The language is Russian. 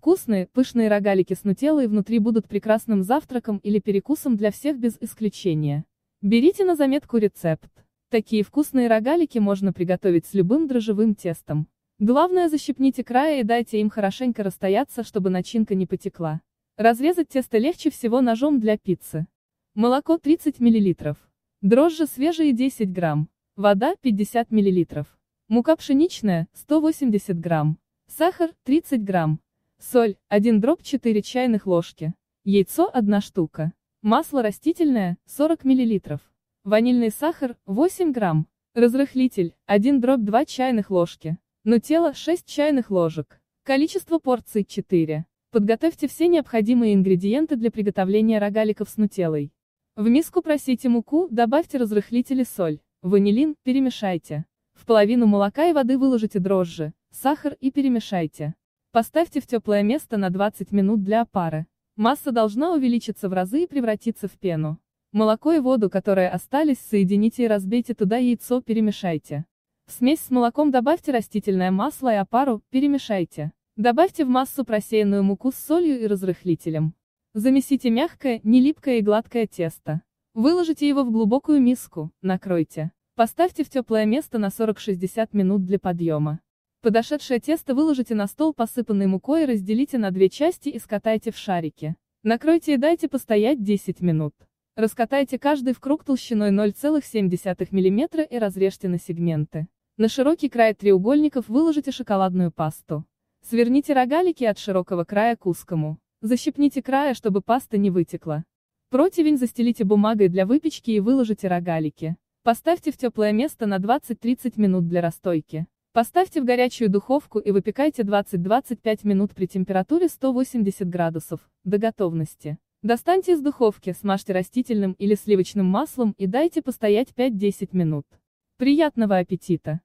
Вкусные, пышные рогалики с нутеллой внутри будут прекрасным завтраком или перекусом для всех без исключения. Берите на заметку рецепт. Такие вкусные рогалики можно приготовить с любым дрожжевым тестом. Главное защипните края и дайте им хорошенько расстояться, чтобы начинка не потекла. Разрезать тесто легче всего ножом для пиццы. Молоко 30 мл. Дрожжи свежие 10 грамм. Вода 50 мл. Мука пшеничная 180 грамм. Сахар 30 грамм. Соль 1 дробь 4 чайных ложки. Яйцо 1 штука. Масло растительное 40 мл. Ванильный сахар 8 грамм. Разрыхлитель 1 дробь 2 чайных ложки. Нутелла 6 чайных ложек. Количество порций 4. Подготовьте все необходимые ингредиенты для приготовления рогаликов с нутеллой. В миску просите муку, добавьте разрыхлитель и соль, ванилин, перемешайте. В половину молока и воды выложите дрожжи, сахар и перемешайте. Поставьте в теплое место на 20 минут для опары. Масса должна увеличиться в разы и превратиться в пену. Молоко и воду, которые остались, соедините и разбейте туда яйцо, перемешайте. В смесь с молоком добавьте растительное масло и опару, перемешайте. Добавьте в массу просеянную муку с солью и разрыхлителем. Замесите мягкое, не липкое и гладкое тесто. Выложите его в глубокую миску, накройте. Поставьте в теплое место на 40-60 минут для подъема. Подошедшее тесто выложите на стол, посыпанный мукой и разделите на две части и скатайте в шарики. Накройте и дайте постоять 10 минут. Раскатайте каждый в круг толщиной 0,7 мм и разрежьте на сегменты. На широкий край треугольников выложите шоколадную пасту. Сверните рогалики от широкого края к узкому. Защипните края, чтобы паста не вытекла. Противень застелите бумагой для выпечки и выложите рогалики. Поставьте в теплое место на 20-30 минут для расстойки. Поставьте в горячую духовку и выпекайте 20-25 минут при температуре 180 градусов, до готовности. Достаньте из духовки, смажьте растительным или сливочным маслом и дайте постоять 5-10 минут. Приятного аппетита!